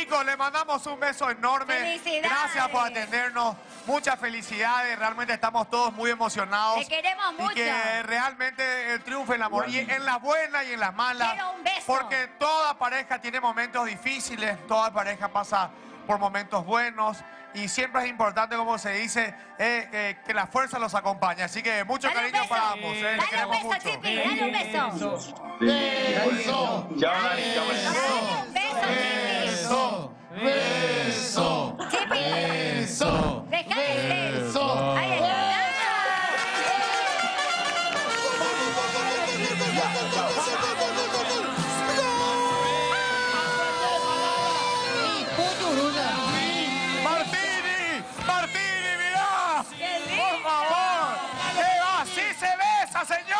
Chicos, les mandamos un beso enorme. Felicidades. Gracias por atendernos. Muchas felicidades. Realmente estamos todos muy emocionados. Te queremos Y mucho. que realmente el triunfo en el amor. Y en las buenas y en las malas. Quiero un beso. Porque toda pareja tiene momentos difíciles. Toda pareja pasa por momentos buenos. Y siempre es importante, como se dice, eh, que, que la fuerza los acompañe. Así que mucho Dale cariño beso. para ambos. eh, Dale un beso, mucho. Chipi, dale un beso. Dani. Dale un beso. ¡Alabanza, Señor!